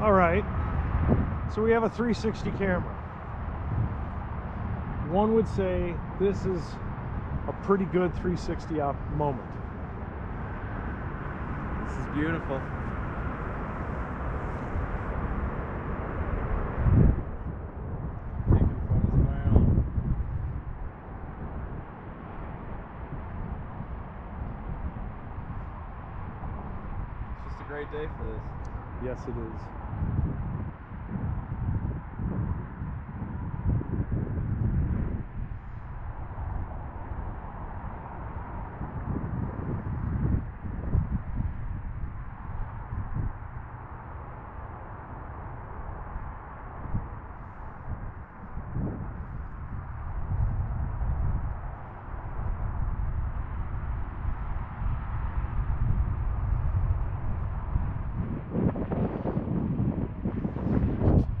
All right. So we have a 360 camera. One would say this is a pretty good 360 op moment. This is beautiful. It's just a great day for this. Yes, it is.